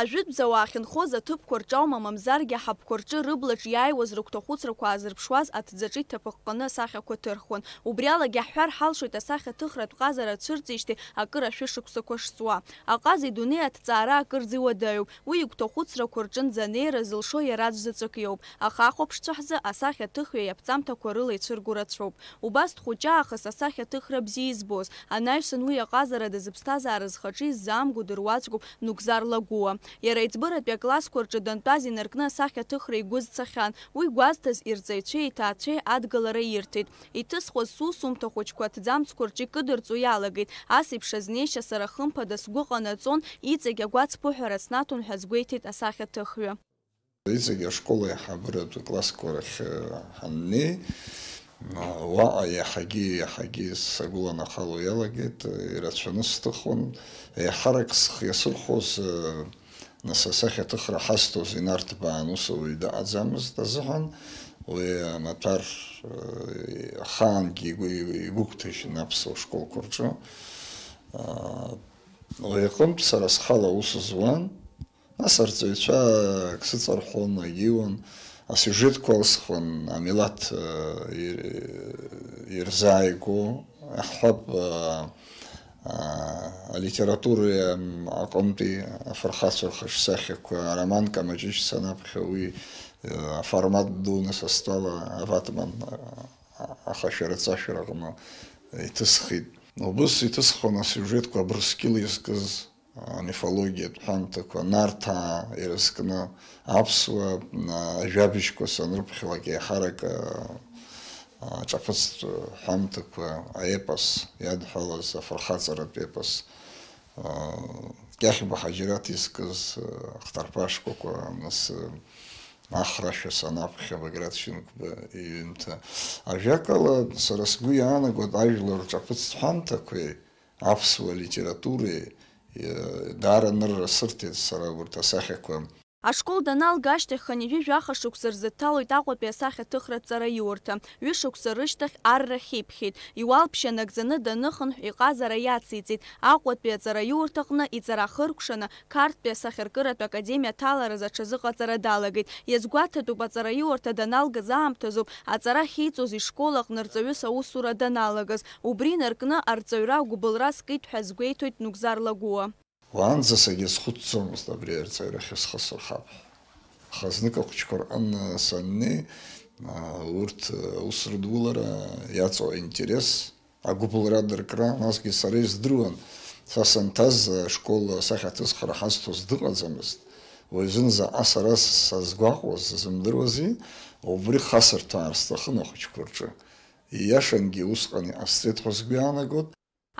Ажәытәӡауаа ахьынхоз аҭыԥқәа рҿаума мамзаргьы аҳаԥқәа рҿы рыблаҿ иааиуаз рыгәҭахәыцрақәа аазырԥшуаз аҭӡаҿы иҭаԥыҟҟаны асахьақәа ҭырхуан. Убриалагьы аҳҳәар ҳалшоит асахьаҭыхратә ҟазара цәырҵижьҭеи акыр ашәышықәсақәа шҵуа. Аҟаза идунеи аҭҵаара акырӡа иуадаҩуп. Уи игәҭахәыцрақәа рҿынӡа анеира зылшо иара заҵәык иоуп. Аха ахәаԥшцәа ҳзы асахьаҭыхҩы иаԥҵамҭақәа рыла ицәыргу рацәоуп. Убас дхәыҷы аахыс асахьаҭыхра бзиа избоз, анаҩсан уи аҟазара дазыԥсҭазаара зхаҿы иззаамго дыруаӡгоуп нугзар лагуа. Иара иӡбыратәи аклассқәа рҿы дантәаз инаркны асахьа ҭыхра игәыз цахьан. Уи гәазҭаз ирҵаҩцәеи иҭаацәеи адгылара ирҭеит. Иҭысхуаз сусумҭа хәыҷқәа аҭӡамцқәа рҿы икыдырҵо иалагеит. Асеиԥш азнеишьа сара хымԥада сгәы ҟанаҵон, иҵегь агәацԥыҳәара снаҭон ҳәа згәеиҭеит асахьа ҭыхҩы. Иҵегь ашкола иаҳабратә классқәа рахь ҳаннеи, уаҟа иаҳагьы иаҳагьы сагәыла нахало иалагеит, ирацәаны сҭыхон, еиҳарак схиасырхоз სასახეთო ხრასტო ზინარტბა ანუ სოვიდა აზამს და ზღან ვე ამათარ ხანგი გუქთეშ ნაფსო შკოლკორჩო აა ვე ხომ სარას ხალა უსზვან ასარწეცა ქსწორ ხონა იონ ა სიუჟეტ კოლს ხონ ამილათ ირზაიგო ხობ აა ალიტერატურა აკომტი ფერხასურხის სახეკ რომან კამაჯიშ სანაფხევი ფორმატ დუნასა სტავა ავატმან ახაშერაცაშერაგმა ეთესხი ნობუს ეთესხონა სიუჟეტ კვაბრსკილისკის мифология там такого нарта ирскна абсва жабишко санрпхлаке харака აჭაფოს ჰამთქვა აეპას იადხალას ფრხაცრა პეპას აა კიახიბა ჰაჯირათის კს ხტარფაშ კოკო ამას ახრაშა სანაფხება გრაცინკბა იმთა აჟაკალა სორას გუიანა გოდ აიჟლორ ჭაფოს ჰამთქვე აფსუ ლიტერატურე დარნ რსრთეს სარაბურთა სახეკვა Ашкол даналга ашьҭахь ҳанижәижә ахашықәса рзы дҭалоит Аҟәатәи асахьаҭыхраҵара иурҭа. Ҩышықәса рышьҭахь аррахь иԥхьеит. Иуалԥшьа нагӡаны даныхынҳә иҟазара иациҵеит. Аҟәатәи аҵара иурҭаҟны иҵарахыркәшаны Қарҭтәи асахьаркыратә академиа аҭалараз аҽазыҟаҵара далагеит. Иазгәаҭатәуп аҵара иурҭа даналгаз аамҭазоуп аҵара ахьиҵоз ишкол аҟны рҵаҩыс аусура даналагаз. Убри наркны арҵаҩра агәыбылра скит ҳәа згәеиҭоит Нугзар Лагуа. ვანძასა ეს 550 ბრიერ წერა ხეს ხასო ხაბ ხაზნიკო ქურანა სანნი ურთ უსრდულარა яцо ინტერეს აგუპულრადერ კრა ნასკი სარეს დრუან სასანთაზ школа სახათოს ხრახასთოს დყაზამის ვეზინზა ასარას საზგვაყოს ზმდროზი ობრი ხასერთან არსტახ ნოხი ქურჭა იაშენგი უსყანი ასეთ ხოს გვიანაგოთ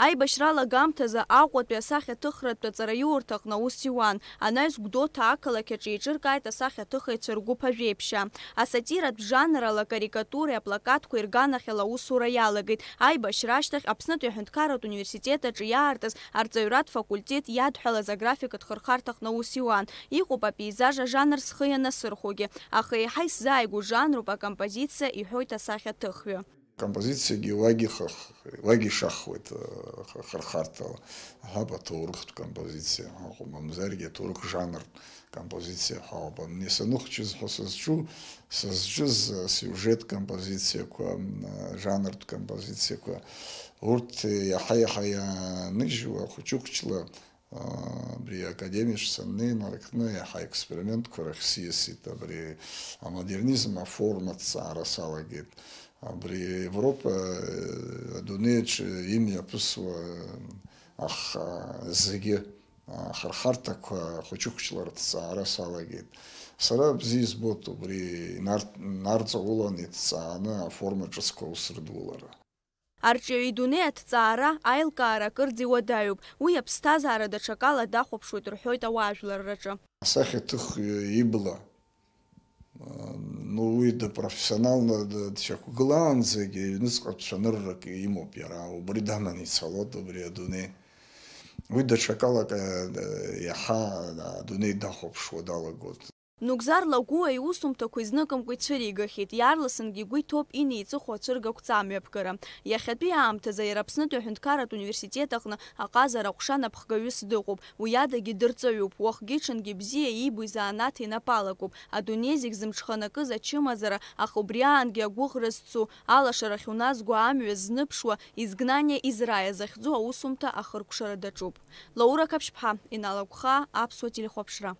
Аибашьрала гамҭазы Аҟәатәи асахьаҭыхратә аҵараиурҭа аҟны аус иуан. Анаҩс Гәдоуҭа ақалақь аҿы еиҿыркааит асахьаҭыхыҩцәа ргәыԥ ажәеиԥшьа. Асатиратә жанрала карикатуреи аплакатқәа ирганахьала аусура иалагеит. Аибашьра ашьҭахь Аԥснытәи аҳәынҭқарратә университета аҿы иаартыз арҵаҩратә факультет иадҳәалаз аграфикатә хырхарҭаҟны аус иуан. пейзажа апеизаж ажанр зхы ианасырхугьы, аха па композиция и акомпозициа, иҳәоит асахьаҭыхҩы. композиция ги лаги Хах, Лаги Шахвет э, хархарта, хаба Турк композиция, хаба Мамзарге Турк жанр композиция Хаба. Не санух чиз хосазчу, сазчиз сюжет композиция, ква э, жанр композиция, ква урт э, яха яха я ныжва, чла, бри академияшо сан не наракнея ха эксперимент курах сиесита бри модернизма формаца расалагит бри европа э, дунеяч э, имя пусва э, ах зиги хархартаква хучухчларца расалагит сара зис боту бри нарцоуланитца ана формачо скоусрдулара арჩევი დუნეათ წაარა აილკაარა კრძივა დაიუბ უი აფსთაზარა და ჩაკალა დახოფშუეთ რჰოი და ვაჟლარ რაჭო სახე თუ იბლა ну и да профессионально да чаку гланзе ге ну скорчанер рак им опера убри данани сало добри адуне уй да чакала ка яха да дуне да хопшо дала год Нугзарла агәы аиусумҭақәа изныкымкәа ицәыригахьеит, иаарласынгьы игәы иҭоуп инеиҵыху ацәыргақә ҵамҩаԥгара. Иахьатәи аамҭазы Аираԥснытәи аҳәынҭқаратә университет аҟны аҟазара аҟәша напхгаҩыс дыҟоуп, уи адагьы дырҵаҩуп, уахгьы-ҽынгьы бзиа иибо изаанаҭ инапалакуп. Адунеи зегь зымҽханакыз ачымазара, аха убриаангьы агәыӷра зцу, алашарахь уназго амҩа зныԥшуа, изгнание Израиа захьӡу аусумҭа ахыркәшара даҿуп. Лаура Каԥшьԥҳа, Инал Агәхаа, Аԥсуа